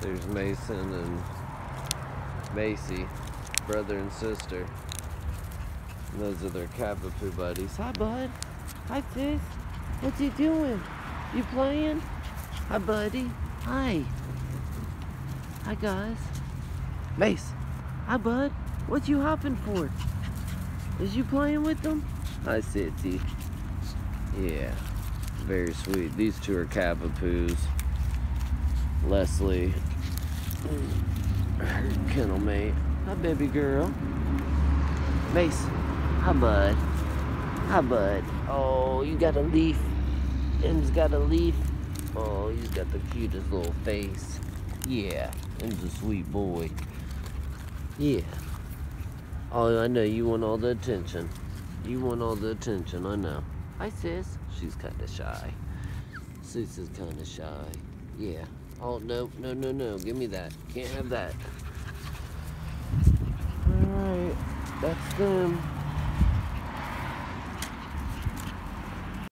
There's Mason and Macy, brother and sister. And those are their Cavapoo buddies. Hi, bud. Hi, sis. What you doing? You playing? Hi, buddy. Hi. Hi, guys. Mace. Hi, bud. What you hopping for? Is you playing with them? Hi, Sitzy. Yeah, very sweet. These two are Cavapoos. Leslie, her kennel mate. Hi, baby girl. Mace. Hi, bud. Hi, bud. Oh, you got a leaf. M's got a leaf. Oh, he's got the cutest little face. Yeah, M's a sweet boy. Yeah. Oh, I know you want all the attention. You want all the attention, I know. Hi, sis. She's kind of shy. Sis is kind of shy. Yeah. Oh, no, no, no, no. Give me that. Can't have that. Alright. That's them.